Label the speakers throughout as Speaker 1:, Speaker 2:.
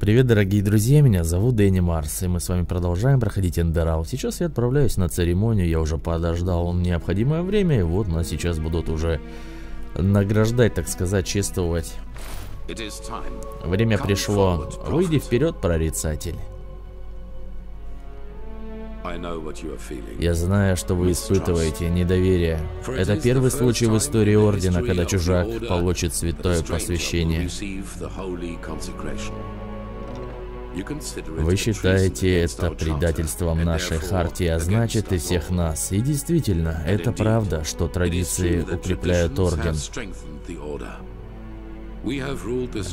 Speaker 1: Привет, дорогие друзья, меня зовут Дэнни Марс, и мы с вами продолжаем проходить Эндерал. Сейчас я отправляюсь на церемонию, я уже подождал необходимое время, и вот нас сейчас будут уже награждать, так сказать, чествовать. Время пришло. Выйди вперед, прорицатель. Я знаю, что вы испытываете недоверие. Это первый случай в истории Ордена, когда чужак получит святое посвящение. Вы считаете это предательством нашей хартии, а значит и всех нас. И действительно, это правда, что традиции укрепляют Орден.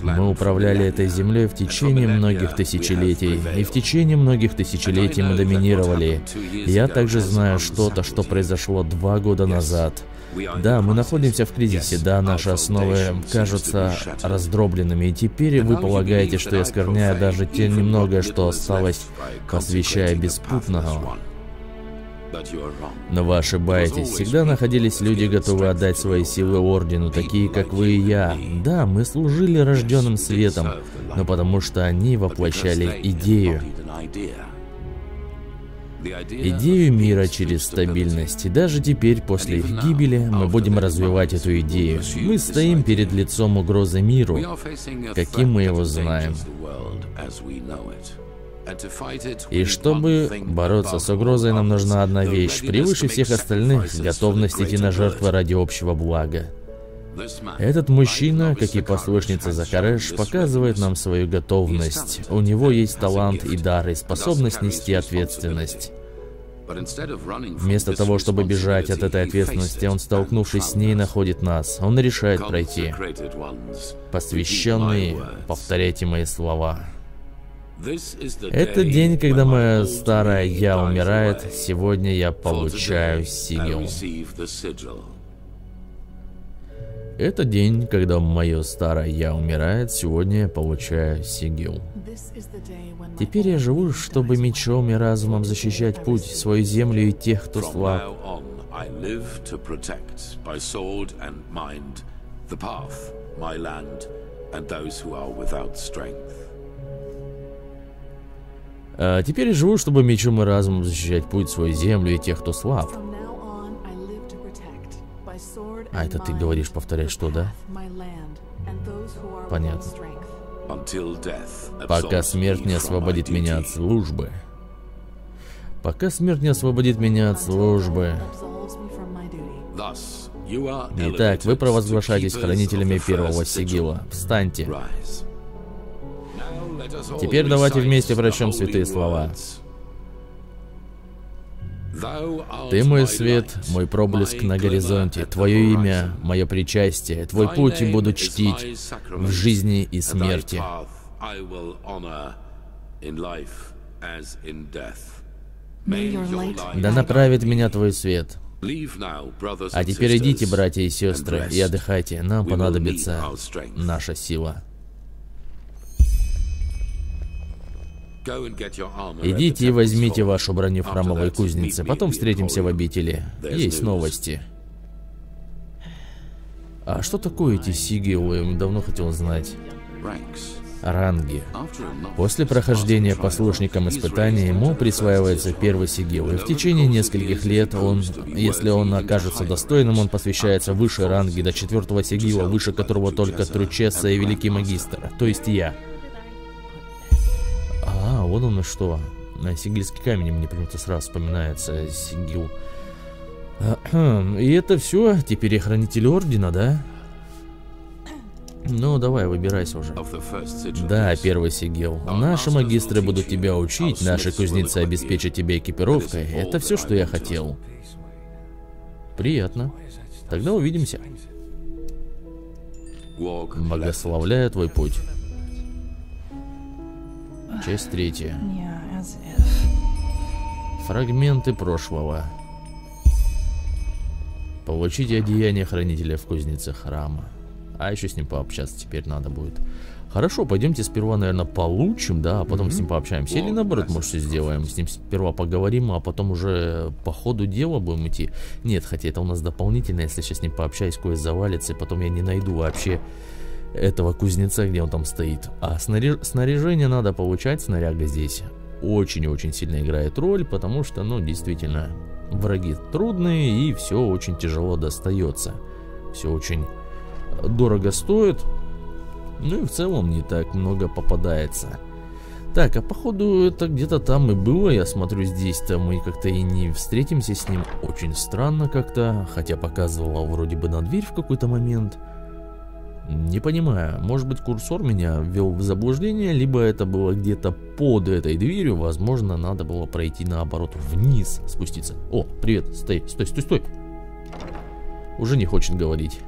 Speaker 1: Мы управляли этой землей в течение многих тысячелетий, и в течение многих тысячелетий мы доминировали. Я также знаю что-то, что произошло два года назад. Да, мы находимся в кризисе, да, наши основы кажутся раздробленными, и теперь вы полагаете, что я скверняю даже те немногое, что осталось, посвящая беспутного. Но вы ошибаетесь. Всегда находились люди, готовые отдать свои силы Ордену, такие как вы и я. Да, мы служили рожденным светом, но потому что они воплощали идею. Идею мира через стабильность. И даже теперь, после их гибели, мы будем развивать эту идею. Мы стоим перед лицом угрозы миру, каким мы его знаем. И чтобы бороться с угрозой, нам нужна одна вещь, превыше всех остальных, готовность идти на жертвы ради общего блага. Этот мужчина, как и послушница Закареш, показывает нам свою готовность. У него есть талант и дар, и способность нести ответственность. Вместо того, чтобы бежать от этой ответственности, он, столкнувшись с ней, находит нас. Он решает пройти. Посвященные, повторяйте мои слова. Это день, когда моя старая «я» умирает, сегодня я получаю сигил. Это день, когда мое старое «я» умирает, сегодня я получаю сигил. Теперь я живу, чтобы мечом и разумом защищать путь, свою землю и тех, кто слаб. А теперь живу, чтобы мечом и разумом защищать путь, свою землю и тех, кто слаб. А это ты говоришь повторять что, да? Понятно. Пока смерть не освободит меня от службы. Пока смерть не освободит меня от службы. Итак, вы провозглашаетесь хранителями первого сигила. Встаньте. Теперь давайте вместе прочтем святые слова. Ты мой свет, мой проблеск на горизонте, Твое имя, мое причастие, Твой путь буду чтить в жизни и смерти. Да направит меня Твой свет. А теперь идите, братья и сестры, и отдыхайте. Нам понадобится наша сила. Идите и возьмите вашу броню в храмовой кузнице, потом встретимся в обители. Есть новости. А что такое эти сигилы? Давно хотел знать. Ранги. После прохождения послушником испытания ему присваивается первый сигил, и в течение нескольких лет он, если он окажется достойным, он посвящается выше ранги до четвертого сигила, выше которого только Тручесса и Великий Магистр, то есть я. Вот он и что. На сигильский камень мне почему-то сразу вспоминается сигил. И это все? Теперь я хранитель ордена, да? Ну, давай, выбирайся уже. Да, первый сигил. Наши магистры будут тебя учить, наши кузнецы обеспечат тебя экипировкой. Это все, что я хотел. Приятно. Тогда увидимся. Благословляю твой путь. Часть третья. Фрагменты прошлого. Получите одеяние хранителя в кузнице храма. А еще с ним пообщаться теперь надо будет. Хорошо, пойдемте сперва, наверное, получим, да, а потом mm -hmm. с ним пообщаемся. Или наоборот, может, все сделаем. С ним сперва поговорим, а потом уже по ходу дела будем идти. Нет, хотя это у нас дополнительно, если сейчас с ним пообщаюсь, кое завалится, и потом я не найду вообще этого кузнеца, где он там стоит. А снаряжение надо получать, снаряга здесь очень-очень сильно играет роль, потому что, ну, действительно, враги трудные и все очень тяжело достается. Все очень дорого стоит, ну и в целом не так много попадается. Так, а походу это где-то там и было, я смотрю, здесь-то мы как-то и не встретимся с ним. Очень странно как-то, хотя показывала вроде бы на дверь в какой-то момент. Не понимаю, может быть курсор меня ввел в заблуждение, либо это было где-то под этой дверью, возможно надо было пройти наоборот вниз, спуститься. О, привет, стой, стой, стой, стой. Уже не хочет говорить.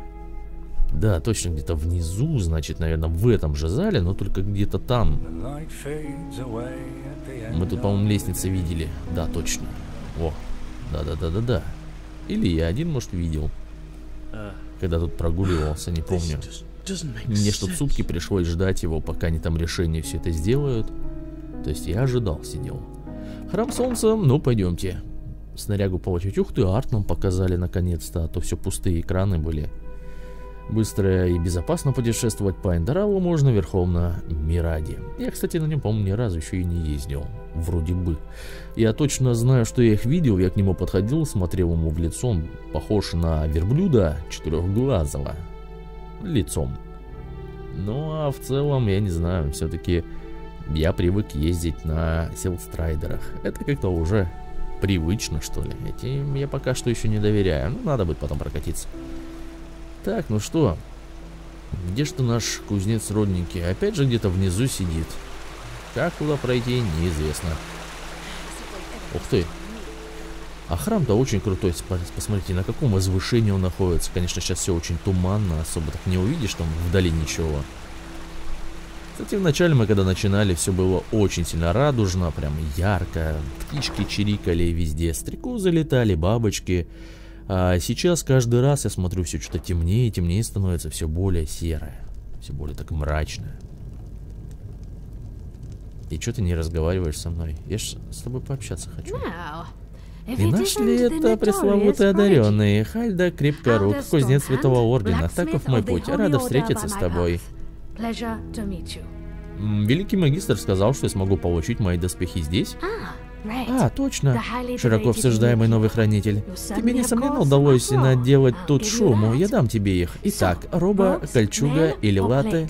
Speaker 1: Да, точно где-то внизу, значит, наверное, в этом же зале, но только где-то там. Мы тут, по-моему, лестницы видели. Да, точно. О, да-да-да-да-да. Или я один, может, видел. Когда тут прогуливался, не помню. Мне что сутки пришлось ждать его, пока они там решение все это сделают. То есть я ожидал, сидел. Храм солнца, ну пойдемте. Снарягу получить. Ух ты, арт нам показали наконец-то, а то все пустые экраны были. Быстро и безопасно путешествовать по Эндоралу можно верхом на Мираде. Я, кстати, на нем, по-моему, ни разу еще и не ездил. Вроде бы. Я точно знаю, что я их видел, я к нему подходил, смотрел ему в лицо, он похож на верблюда четырехглазого. Лицом. Ну, а в целом, я не знаю, все-таки я привык ездить на селстрайдерах. Это как-то уже привычно, что ли. Этим я пока что еще не доверяю. Ну, надо будет потом прокатиться. Так, ну что? Где что наш кузнец родненький? Опять же где-то внизу сидит. Как туда пройти, неизвестно. Ух ты. А храм-то очень крутой. Посмотрите, на каком возвышении он находится. Конечно, сейчас все очень туманно. Особо так не увидишь там вдали ничего. Кстати, вначале мы когда начинали, все было очень сильно радужно, прям ярко. Птички чирикали везде, стрекозы летали, бабочки. А сейчас каждый раз я смотрю, все что-то темнее темнее становится, все более серое, все более так мрачное. И что ты не разговариваешь со мной? Я ж с тобой пообщаться хочу. И наш ли это пресловутый одаренный? Хальда Крепкорук, кузнец Святого Ордена. Таков мой путь. Рада встретиться с тобой. Великий магистр сказал, что я смогу получить мои доспехи здесь. А, точно. Широко обсуждаемый новый хранитель. Тебе, несомненно, удалось наделать тут шуму. Я дам тебе их. Итак, роба, кольчуга или латы.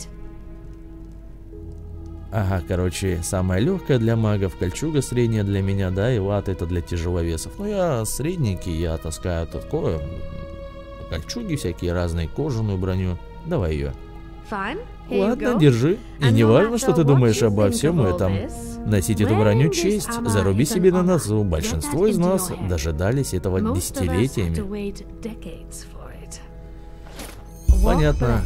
Speaker 1: Ага, короче, самая легкая для магов, кольчуга средняя для меня, да, и латы это для тяжеловесов. Ну, я средненький, я таскаю такое, кольчуги всякие разные, кожаную броню. Давай ее. Ладно, держи. И не важно, что ты думаешь обо всем этом. Носить эту броню честь, заруби себе на носу. Большинство из нас дожидались этого десятилетиями. Понятно.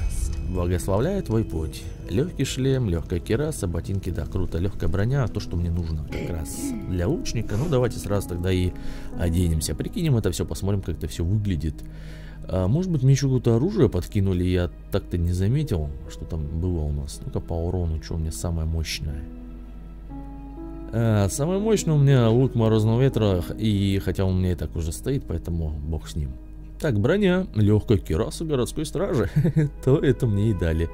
Speaker 1: Благословляю твой путь. Легкий шлем, легкая кераса, ботинки, да, круто, легкая броня, то, что мне нужно как раз для лучника. Ну, давайте сразу тогда и оденемся. Прикинем это все, посмотрим, как это все выглядит. А, может быть, мне еще какое-то оружие подкинули, я так-то не заметил, что там было у нас. Ну-ка по урону, что у меня самое мощное. А, самое мощное у меня лук морозного ветра, и хотя он у меня и так уже стоит, поэтому бог с ним. Так, броня, легкая кераса городской стражи, то это мне и дали.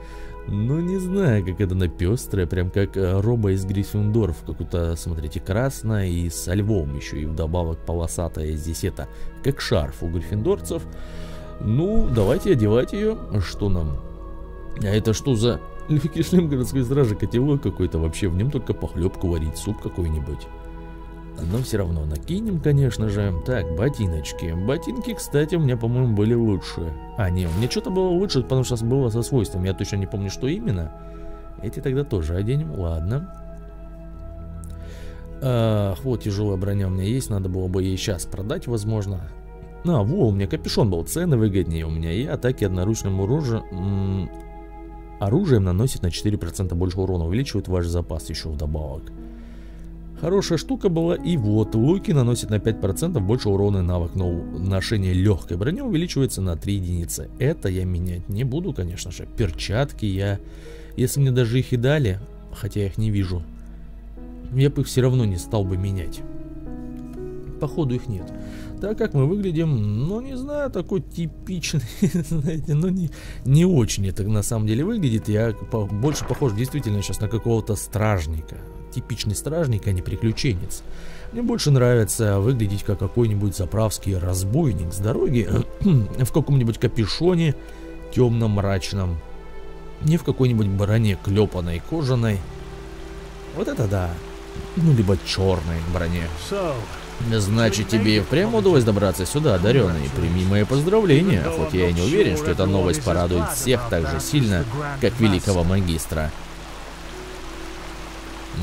Speaker 1: Ну, не знаю, как это на пестрое, прям как э, роба из Гриффиндоров, какую-то, смотрите, красная и со львом еще, и вдобавок полосатая здесь это, как шарф у гриффиндорцев. Ну, давайте одевать ее. Что нам? А это что за легкий шлем городской стражи? Котелок какой-то вообще. В нем только похлебку варить, суп какой-нибудь. Но все равно накинем, конечно же. Так, ботиночки. Ботинки, кстати, у меня, по-моему, были лучше. А, не, мне что-то было лучше, потому что было со свойством. Я точно не помню, что именно. Эти тогда тоже оденем. Ладно. Ах, вот тяжелая броня у меня есть. Надо было бы ей сейчас продать, возможно. А, во, у меня капюшон был, цены выгоднее у меня, и атаки одноручным оружием, оружием наносит на 4% больше урона, увеличивает ваш запас еще вдобавок. Хорошая штука была, и вот, луки наносит на 5% больше урона навык, но ношение легкой брони увеличивается на 3 единицы. Это я менять не буду, конечно же. Перчатки я, если мне даже их и дали, хотя я их не вижу, я бы их все равно не стал бы менять. Походу их нет. Так как мы выглядим, ну не знаю, такой типичный, знаете, ну не, не очень это на самом деле выглядит. Я по, больше похож действительно сейчас на какого-то стражника. Типичный стражник, а не приключенец. Мне больше нравится выглядеть как какой-нибудь заправский разбойник с дороги в каком-нибудь капюшоне темно-мрачном. Не в какой-нибудь броне клепанной, кожаной. Вот это да. Ну, либо черной броне. Значит, тебе и впрямь удалось добраться сюда, одаренный. Прими мои поздравления, хоть я и не уверен, что эта новость порадует всех так же сильно, как великого магистра.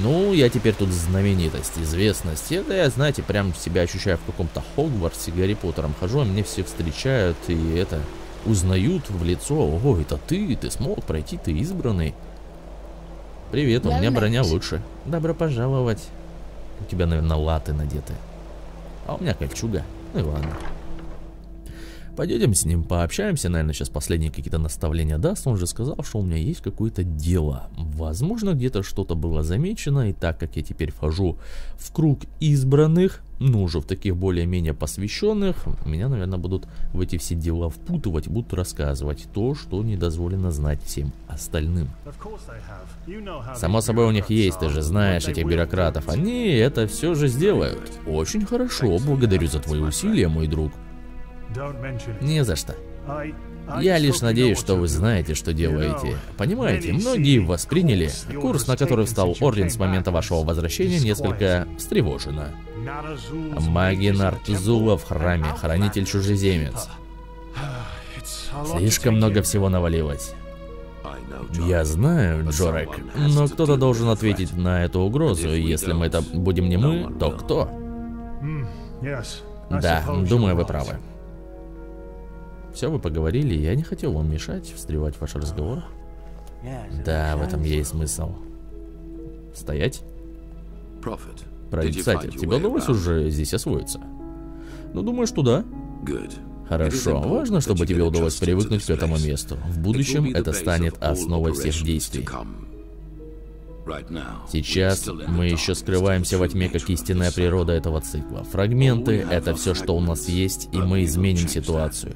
Speaker 1: Ну, я теперь тут знаменитость, известность. Это я, знаете, прям себя ощущаю в каком-то Хогвартсе Гарри Поттером. Хожу, а мне все встречают и это узнают в лицо. Ого, это ты, ты смог пройти, ты избранный. Привет, у меня броня лучше. Добро пожаловать. У тебя, наверное, латы надеты. А у меня кольчуга. Ну и ладно. Пойдем с ним пообщаемся, наверное, сейчас последние какие-то наставления даст. Он же сказал, что у меня есть какое-то дело. Возможно, где-то что-то было замечено, и так как я теперь вхожу в круг избранных, ну, уже в таких более-менее посвященных, меня, наверное, будут в эти все дела впутывать, будут рассказывать то, что не дозволено знать всем остальным. Само собой, у них есть, ты же знаешь, этих бюрократов. Они это все же сделают. Очень хорошо, благодарю за твои усилия, мой друг. Не за что. Я лишь надеюсь, что вы знаете, что делаете. Понимаете, многие восприняли курс, на который встал Орден с момента вашего возвращения, несколько встревоженно. Маги Нартзула в храме, хранитель-чужеземец. Слишком много всего навалилось. Я знаю, Джорек, но кто-то должен ответить на эту угрозу, и если мы это будем не мы, то кто? Да, думаю, вы правы. Все, вы поговорили, я не хотел вам мешать, встревать в ваш разговор. Да, в этом есть смысл. Стоять? Прорицатель, тебе удалось уже здесь освоиться? Ну, думаю, что да. Хорошо. Важно, чтобы тебе удалось привыкнуть к этому месту. В будущем это станет основой всех действий. Сейчас мы еще скрываемся во тьме, как истинная природа этого цикла. Фрагменты — это все, что у нас есть, и мы изменим ситуацию.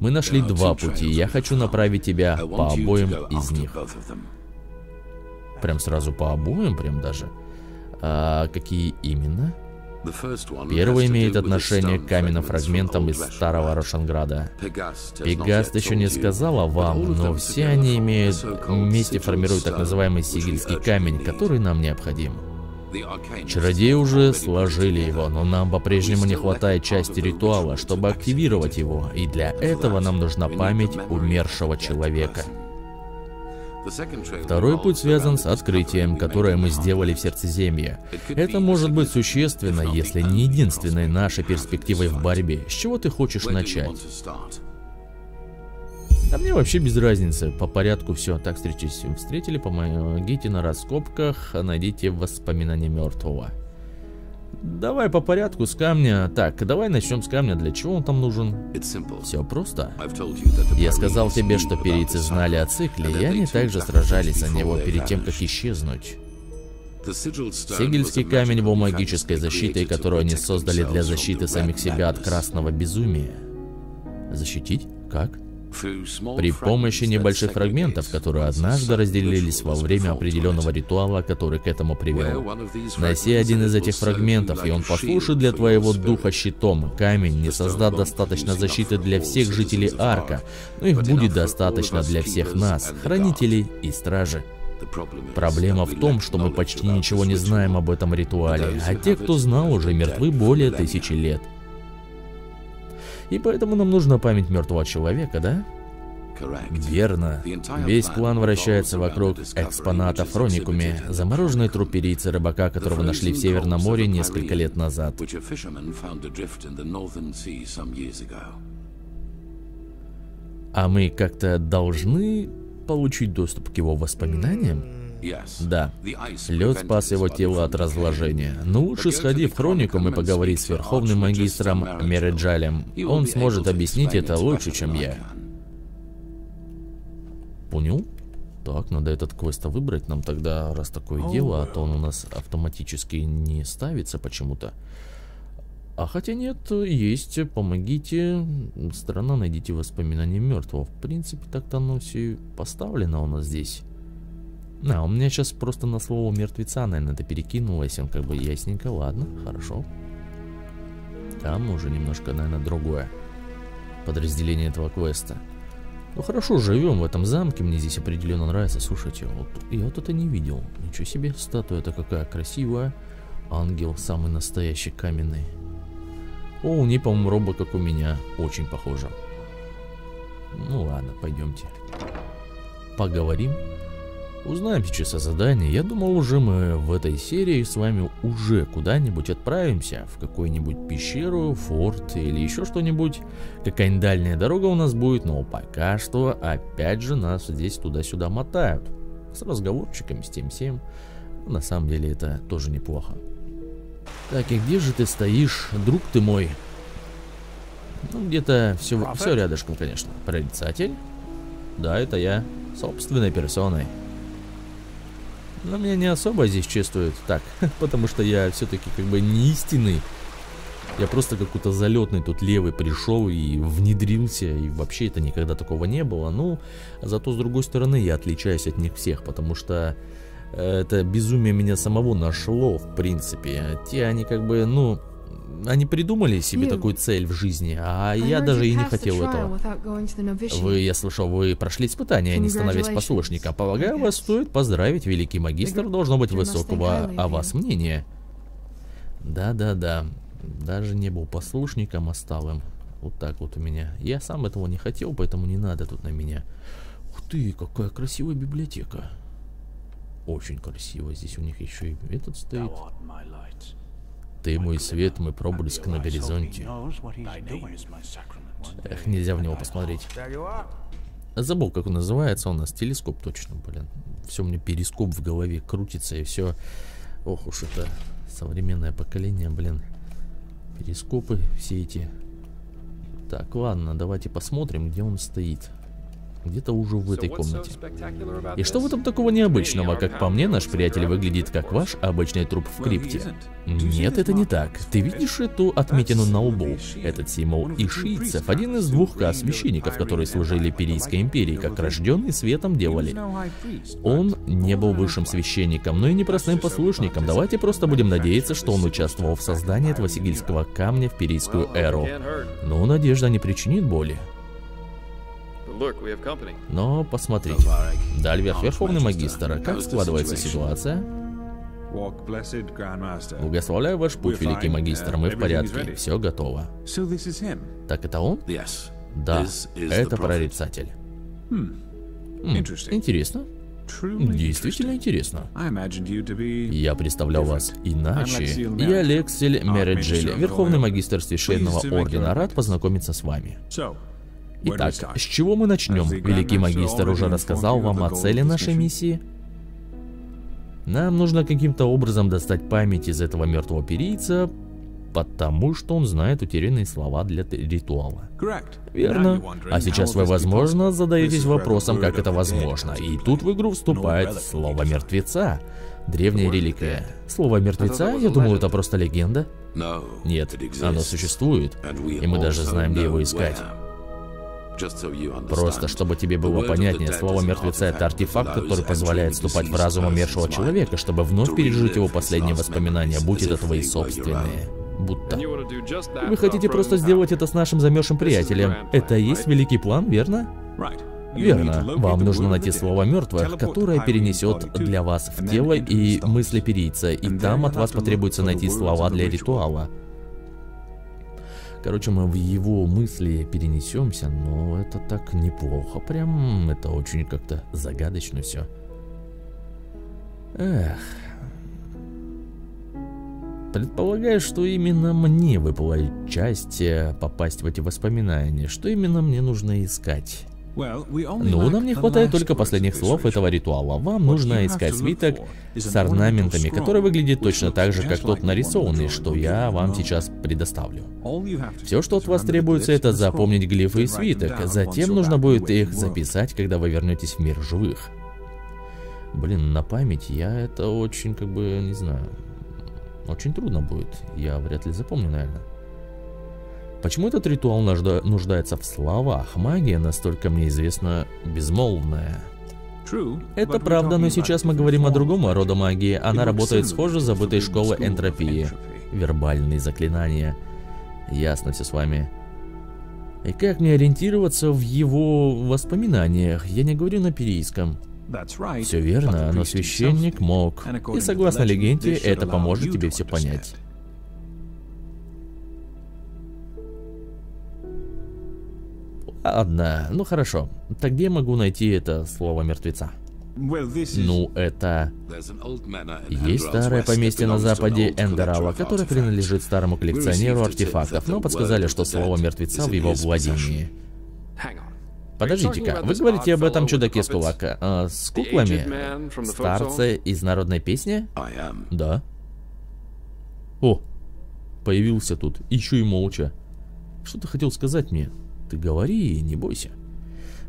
Speaker 1: Мы нашли два пути, я хочу направить тебя по обоим из них. Прям сразу по обоим, прям даже. А какие именно? Первый имеет отношение к каменным фрагментам из старого Рошанграда. Пегаст еще не сказала вам, но все они имеют вместе формируют так называемый сигильский камень, который нам необходим. Чародеи уже сложили его, но нам по-прежнему не хватает части ритуала, чтобы активировать его, и для этого нам нужна память умершего человека. Второй путь связан с открытием, которое мы сделали в Сердцеземье. Это может быть существенно, если не единственной нашей перспективой в борьбе. С чего ты хочешь начать? А мне вообще без разницы, по порядку все. Так, встречись. Встретили, помогите на раскопках, найдите воспоминания мертвого. Давай по порядку с камня. Так, давай начнем с камня. Для чего он там нужен? Все просто. Я сказал тебе, что перейцы знали о цикле, и они также сражались за него перед тем, как исчезнуть. Сигельский камень был магической защитой, которую они создали для защиты самих себя от красного безумия. Защитить? Как? При помощи небольших фрагментов, которые однажды разделились во время определенного ритуала, который к этому привел. Носи один из этих фрагментов, и он послужит для твоего духа щитом. Камень не создаст достаточно защиты для всех жителей Арка, но их будет достаточно для всех нас, хранителей и стражи. Проблема в том, что мы почти ничего не знаем об этом ритуале, а те, кто знал, уже мертвы более тысячи лет. И поэтому нам нужна память мертвого человека, да? Верно. Весь план вращается вокруг экспоната в замороженной трупперийцы рыбака, которого нашли в Северном море несколько лет назад. А мы как-то должны получить доступ к его воспоминаниям? Да, лед спас его тело от разложения. Но лучше сходи в хроникум и поговори с верховным магистром Мереджалем. Он сможет объяснить это лучше, чем я. Понял? Так, надо этот квест выбрать нам тогда, раз такое дело, а то он у нас автоматически не ставится почему-то. А хотя нет, есть, помогите. Страна, найдите воспоминания мертвого. В принципе, так-то оно все поставлено у нас здесь. А, у меня сейчас просто на слово мертвеца, наверное, это перекинулось. Он как бы ясненько. Ладно, хорошо. Там уже немножко, наверное, другое подразделение этого квеста. Ну хорошо, живем в этом замке, мне здесь определенно нравится. Слушайте, вот я вот это не видел. Ничего себе, статуя-то какая красивая. Ангел самый настоящий каменный. О, у нее, по-моему, роба, как у меня. Очень похоже. Ну ладно, пойдемте. Поговорим. Узнаем сейчас о задании. Я думал, уже мы в этой серии с вами уже куда-нибудь отправимся. В какую-нибудь пещеру, форт или еще что-нибудь. Какая-нибудь дальняя дорога у нас будет. Но пока что опять же нас здесь туда-сюда мотают. С разговорчиками, с тем-всем. На самом деле это тоже неплохо. Так, и где же ты стоишь, друг ты мой? Ну, где-то все, все рядышком, конечно. Прорицатель? Да, это я. Собственной персоной. Но меня не особо здесь чувствуют так, потому что я все-таки как бы не истинный. Я просто какой-то залетный тут левый пришел и внедрился, и вообще это никогда такого не было. Ну, зато с другой стороны я отличаюсь от них всех, потому что это безумие меня самого нашло, в принципе. Те, они как бы, ну, они придумали себе такую цель в жизни, а я даже и не хотел этого. Вы, я слышал, вы прошли испытания, не становясь послушником. Полагаю, вас стоит поздравить, великий магистр, должно быть высокого о вас мнения. Да-да-да, даже не был послушником, а стал им. Вот так вот у меня. Я сам этого не хотел, поэтому не надо тут на меня. Ух ты, какая красивая библиотека. Очень красиво. Здесь у них еще и этот стоит. Ты мой свет, мой проблеск на горизонте. Эх, нельзя в него посмотреть. Забыл, как он называется у нас. Телескоп точно, блин. Все мне перископ в голове крутится и все. Ох уж это современное поколение, блин. Перископы все эти. Так, ладно, давайте посмотрим, где он стоит где-то уже в этой комнате. И что в этом такого необычного? Как по мне, наш приятель выглядит как ваш обычный труп в крипте. Нет, это не так. Ты видишь эту отметину на лбу? Этот символ ишийцев, один из двух священников, которые служили Перийской империи, как рожденный светом делали. Он не был высшим священником, но и не простым послушником. Давайте просто будем надеяться, что он участвовал в создании этого сигильского камня в Перийскую эру. Но надежда не причинит боли. Но посмотрите. Дальверх, Верховный Магистр, как складывается ситуация? Благословляю ваш путь, Великий Магистр, мы в порядке, все готово. Так это он? Да, это прорицатель. М, интересно. Действительно интересно. Я представлял вас иначе. Я Лексель Мереджель, Верховный Магистр Священного Ордена. Рад познакомиться с вами. Итак, с чего мы начнем? Великий Магистр уже рассказал вам о цели нашей миссии. Нам нужно каким-то образом достать память из этого мертвого перийца, потому что он знает утерянные слова для ритуала. Верно. А сейчас вы, возможно, задаетесь вопросом, как это возможно. И тут в игру вступает слово мертвеца. Древняя реликвия. Слово мертвеца, я думаю, это просто легенда. Нет, оно существует, и мы даже знаем, где его искать. Просто чтобы тебе было понятнее, слово мертвеца это артефакт, который позволяет вступать в разум умершего человека, чтобы вновь пережить его последние воспоминания, будь это твои собственные. Будто. Вы хотите просто сделать это с нашим замерзшим приятелем. Это и есть великий план, верно? Верно. Вам нужно найти слово мертвое, которое перенесет для вас в тело и мысли перийца, и там от вас потребуется найти слова для ритуала. Короче, мы в его мысли перенесемся, но это так неплохо. Прям это очень как-то загадочно все. Эх. Предполагаю, что именно мне выпала часть э, попасть в эти воспоминания. Что именно мне нужно искать? Ну, нам не хватает только последних слов этого ритуала. Вам нужно искать свиток с орнаментами, который выглядит точно так же, как тот нарисованный, что я вам сейчас предоставлю. Все, что от вас требуется, это запомнить глифы и свиток. Затем нужно будет их записать, когда вы вернетесь в мир живых. Блин, на память я это очень, как бы, не знаю, очень трудно будет. Я вряд ли запомню, наверное. Почему этот ритуал нуждается в словах? Магия настолько мне известна безмолвная. Это правда, но сейчас мы говорим о другом роде магии. Она работает схоже с забытой школой энтропии. Вербальные заклинания. Ясно все с вами. И как мне ориентироваться в его воспоминаниях? Я не говорю на перийском. Все верно, но священник мог. И согласно легенде, это поможет тебе все понять. Ладно, ну хорошо. Так где я могу найти это слово мертвеца? Ну, это... Есть старое поместье на западе Эндерала, которое принадлежит старому коллекционеру артефактов, но подсказали, что слово мертвеца в его владении. Подождите-ка, вы говорите об этом чудаке с кулака, а, с куклами? Старце из народной песни? Да. О, появился тут, еще и молча. Что ты хотел сказать мне? Ты говори, не бойся.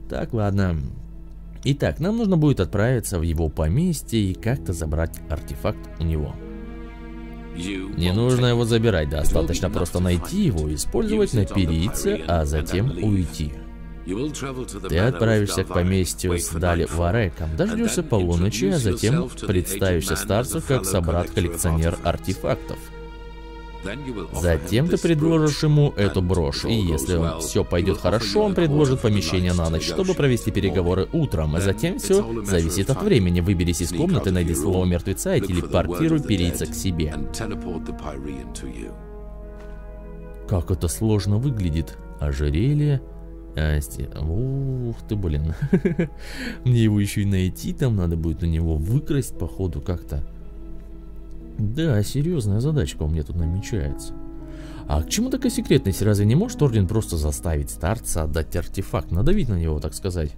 Speaker 1: Так, ладно. Итак, нам нужно будет отправиться в его поместье и как-то забрать артефакт у него. Не нужно его забирать, достаточно просто найти его, использовать на перице, а затем уйти. Ты отправишься к поместью с Дали Вареком, дождешься полуночи, а затем представишься старцу как собрат-коллекционер артефактов. Затем ты предложишь ему эту брошь, и если все пойдет хорошо, он предложит помещение на ночь, чтобы провести переговоры утром, а затем все зависит от времени. Выберись из комнаты, найди слово мертвеца и телепортируй перейца к себе. Как это сложно выглядит. Ожерелье, Асти. Ух ты, блин. Мне его еще и найти там надо будет, у него выкрасть, походу, как-то. Да, серьезная задачка у меня тут намечается. А к чему такая секретность? Разве не может Орден просто заставить старца отдать артефакт, надавить на него, так сказать?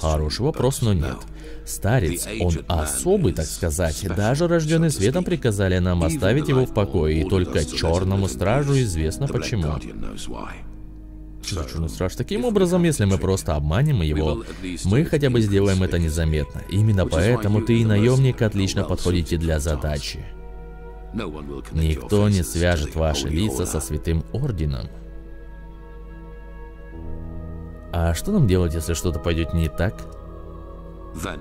Speaker 1: Хороший вопрос, но нет. Старец, он особый, так сказать. Даже рожденный светом приказали нам оставить его в покое, и только черному стражу известно почему. Черный страж. Таким образом, если мы просто обманем его, мы хотя бы сделаем это незаметно. Именно поэтому ты и наемник отлично подходите для задачи. Никто не свяжет ваши лица со Святым Орденом. А что нам делать, если что-то пойдет не так?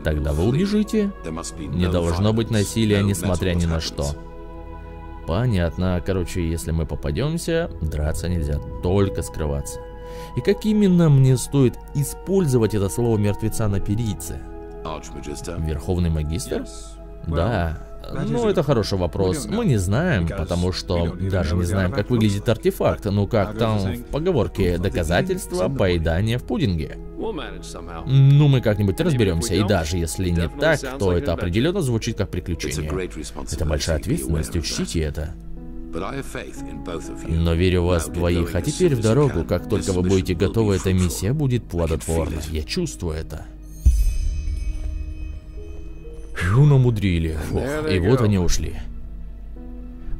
Speaker 1: Тогда вы убежите. Не должно быть насилия, несмотря ни на что. Понятно. Короче, если мы попадемся, драться нельзя, только скрываться. И как именно мне стоит использовать это слово мертвеца на перице? Верховный магистр? Да. Ну, это хороший вопрос. Мы не знаем, потому что даже не знаем, как выглядит артефакт. Ну, как там в поговорке «доказательства поедания в пудинге». Ну, мы как-нибудь разберемся, и даже если не так, то это определенно звучит как приключение. Это большая ответственность, учтите это. Но верю в вас двоих, а теперь в дорогу, как только вы будете готовы, эта миссия будет плодотворна. Я чувствую это. Ну, намудрили. Фух, и вот они ушли.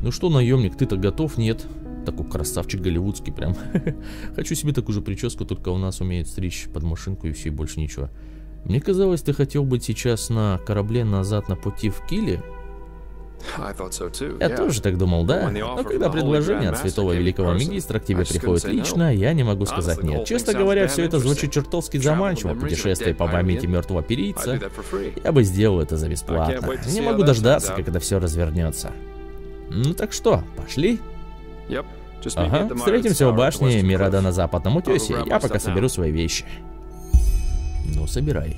Speaker 1: Ну что, наемник, ты-то готов? Нет. Такой красавчик голливудский прям. Хочу себе такую же прическу, только у нас умеет стричь под машинку и все, и больше ничего. Мне казалось, ты хотел быть сейчас на корабле назад на пути в Киле. Я тоже так думал, да? Но когда предложение от святого великого министра к тебе приходит лично, я не могу сказать нет. Честно говоря, все это звучит чертовски заманчиво. Путешествие по памяти мертвого перийца. Я бы сделал это за бесплатно. Не могу дождаться, когда все развернется. Ну так что, пошли? Ага, встретимся у башни Мирада на западном утесе. Я пока соберу свои вещи. Ну, собирай.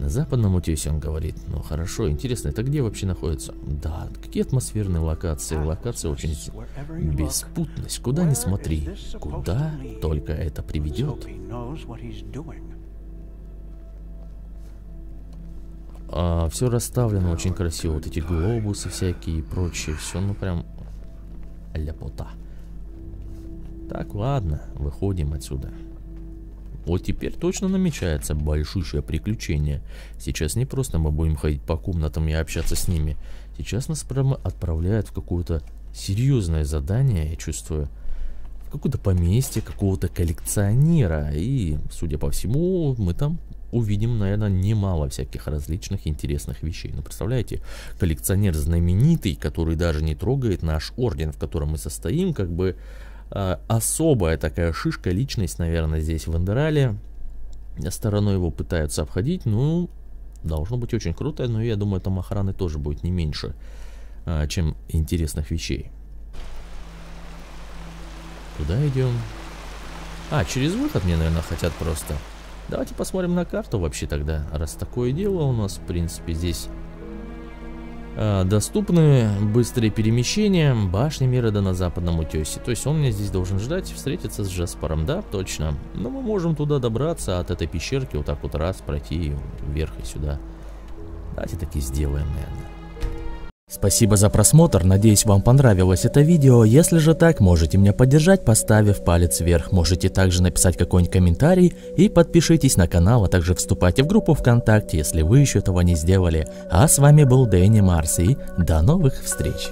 Speaker 1: На западном утесе он говорит. Ну хорошо, интересно, это где вообще находится? Да, какие атмосферные локации? Локация очень... Беспутность. Куда ни смотри. Куда только это приведет. А, все расставлено очень красиво. Вот эти глобусы всякие и прочее. Все, ну прям ляпота. Так, ладно, выходим отсюда. Вот теперь точно намечается большущее приключение. Сейчас не просто мы будем ходить по комнатам и общаться с ними. Сейчас нас прямо отправляют в какое-то серьезное задание, я чувствую. В какое-то поместье какого-то коллекционера. И, судя по всему, мы там увидим, наверное, немало всяких различных интересных вещей. Ну, представляете, коллекционер знаменитый, который даже не трогает наш орден, в котором мы состоим, как бы особая такая шишка, личность, наверное, здесь в Эндерале. Стороной его пытаются обходить, ну, должно быть очень круто, но я думаю, там охраны тоже будет не меньше, э, чем интересных вещей. Куда идем? А, через выход мне, наверное, хотят просто. Давайте посмотрим на карту вообще тогда, раз такое дело у нас, в принципе, здесь э, доступны быстрые перемещения, башни Мирода на западном утесе. То есть он мне здесь должен ждать, встретиться с Джаспором, да, точно. Но мы можем туда добраться от этой пещерки, вот так вот раз пройти вверх и сюда. Давайте таки сделаем, наверное.
Speaker 2: Спасибо за просмотр, надеюсь вам понравилось это видео, если же так, можете меня поддержать, поставив палец вверх, можете также написать какой-нибудь комментарий и подпишитесь на канал, а также вступайте в группу ВКонтакте, если вы еще этого не сделали. А с вами был Дэнни Марс и до новых встреч!